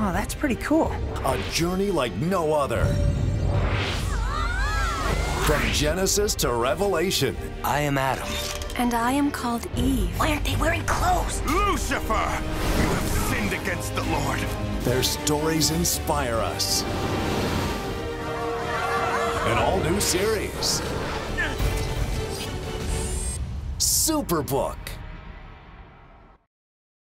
Oh, that's pretty cool. A journey like no other. From Genesis to Revelation. I am Adam. And I am called Eve. Why aren't they wearing clothes? Lucifer! You have sinned against the Lord. Their stories inspire us. An all new series. Superbook.